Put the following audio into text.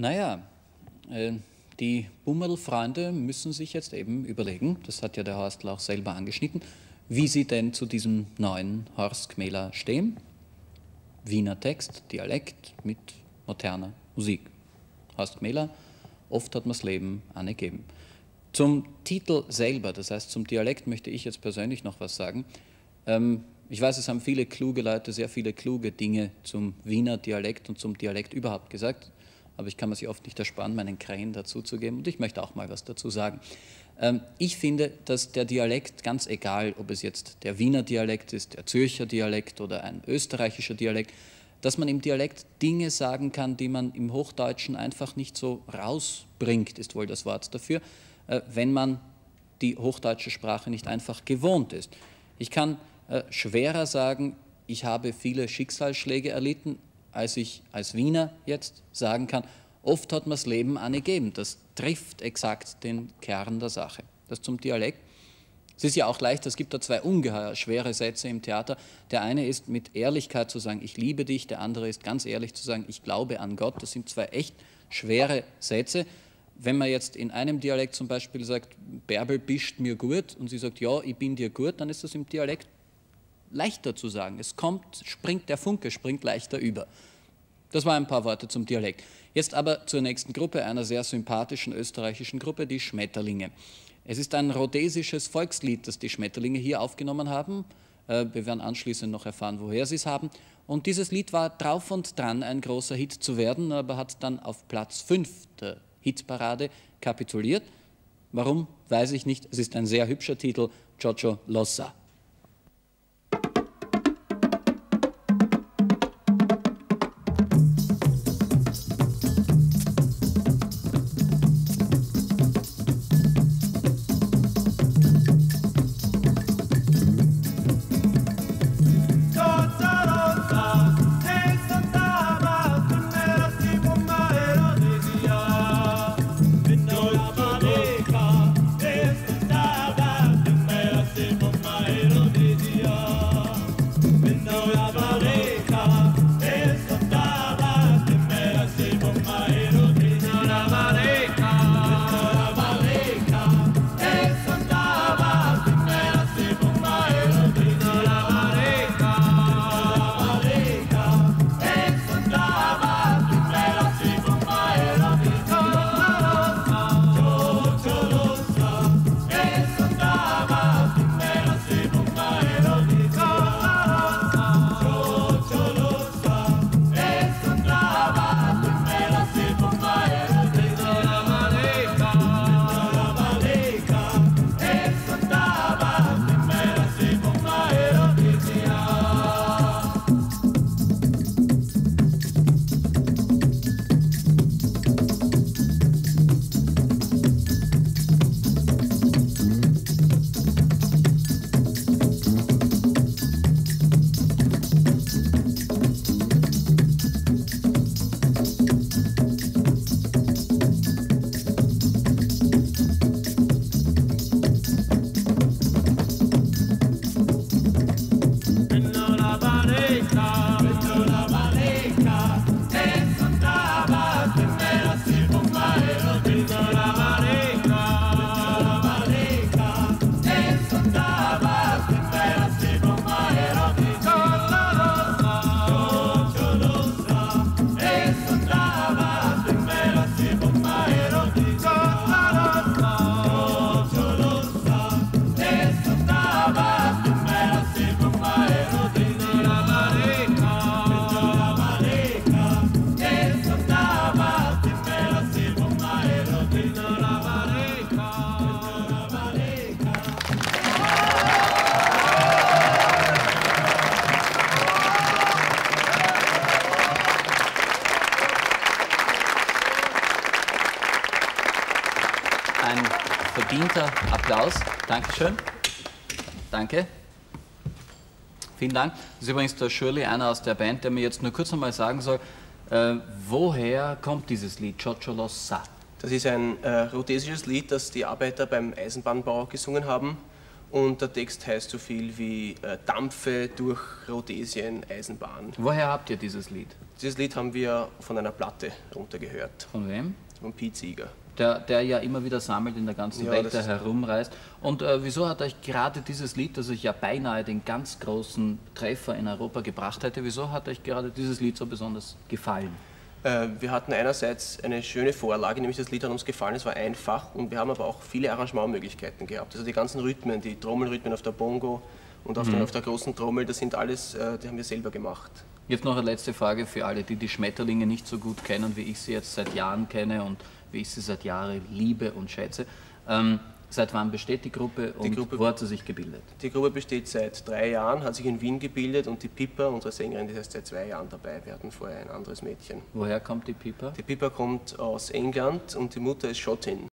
Naja, äh, die Bummerl-Freunde müssen sich jetzt eben überlegen, das hat ja der Horstl auch selber angeschnitten, wie sie denn zu diesem neuen Horst Gmäler stehen. Wiener Text, Dialekt mit moderner Musik. Horst Gmäler, oft hat man das Leben angegeben. Zum Titel selber, das heißt zum Dialekt, möchte ich jetzt persönlich noch was sagen. Ähm, ich weiß, es haben viele kluge Leute sehr viele kluge Dinge zum Wiener Dialekt und zum Dialekt überhaupt gesagt, aber ich kann mir sie oft nicht ersparen, meinen Krähen dazuzugeben und ich möchte auch mal was dazu sagen. Ähm, ich finde, dass der Dialekt, ganz egal, ob es jetzt der Wiener Dialekt ist, der Zürcher Dialekt oder ein österreichischer Dialekt, dass man im Dialekt Dinge sagen kann, die man im Hochdeutschen einfach nicht so rausbringt, ist wohl das Wort dafür, äh, wenn man die hochdeutsche Sprache nicht einfach gewohnt ist. Ich kann äh, schwerer sagen, ich habe viele Schicksalsschläge erlitten, als ich als Wiener jetzt sagen kann, oft hat man das Leben angegeben. Das trifft exakt den Kern der Sache. Das zum Dialekt. Es ist ja auch leicht, es gibt da zwei ungeheuer schwere Sätze im Theater. Der eine ist mit Ehrlichkeit zu sagen, ich liebe dich, der andere ist ganz ehrlich zu sagen, ich glaube an Gott. Das sind zwei echt schwere Sätze. Wenn man jetzt in einem Dialekt zum Beispiel sagt, Bärbel bist mir gut und sie sagt, ja, ich bin dir gut, dann ist das im Dialekt leichter zu sagen. Es kommt, springt, der Funke springt leichter über. Das waren ein paar Worte zum Dialekt. Jetzt aber zur nächsten Gruppe, einer sehr sympathischen österreichischen Gruppe, die Schmetterlinge. Es ist ein rhodesisches Volkslied, das die Schmetterlinge hier aufgenommen haben. Äh, wir werden anschließend noch erfahren, woher sie es haben. Und dieses Lied war drauf und dran, ein großer Hit zu werden, aber hat dann auf Platz 5 der Hitparade kapituliert. Warum, weiß ich nicht. Es ist ein sehr hübscher Titel, Giorgio Lossa. Dankeschön. Danke. Vielen Dank. Das ist übrigens der Shirley, einer aus der Band, der mir jetzt nur kurz einmal sagen soll, äh, woher kommt dieses Lied, Chocholosa? Das ist ein äh, rhodesisches Lied, das die Arbeiter beim Eisenbahnbau gesungen haben. Und der Text heißt so viel wie äh, Dampfe durch Rhodesien, Eisenbahn. Woher habt ihr dieses Lied? Dieses Lied haben wir von einer Platte runtergehört, Von wem? von Pete Seeger. Der, der ja immer wieder sammelt in der ganzen Ja, Welt, der ist- herumreist. Und äh, wieso hat euch gerade dieses Lied, das euch ja beinahe den ganz großen Treffer in Europa gebracht hätte, wieso hat euch gerade dieses Lied so besonders gefallen? Äh, wir hatten einerseits eine schöne Vorlage, nämlich das Lied hat uns gefallen, es war einfach und wir haben aber auch viele Arrangementmöglichkeiten gehabt. Also die ganzen Rhythmen, die Trommelrhythmen auf der Bongo und auf, der, auf der großen Trommel, das sind alles, äh, die haben wir selber gemacht. Jetzt noch eine letzte Frage für alle, die die Schmetterlinge nicht so gut kennen, wie ich sie jetzt seit Jahren kenne und wie ich sie seit Jahren liebe und schätze. Ähm, seit wann besteht die Gruppe und Gruppe- wo hat sie sich gebildet? Die Gruppe besteht seit drei Jahren, hat sich in Wien gebildet und die Pippa, unsere Sängerin, die ist erst seit zwei Jahren dabei. Wir hatten vorher ein anderes Mädchen. Woher kommt die Piper? Die Pippa kommt aus England und die Mutter ist Schottin.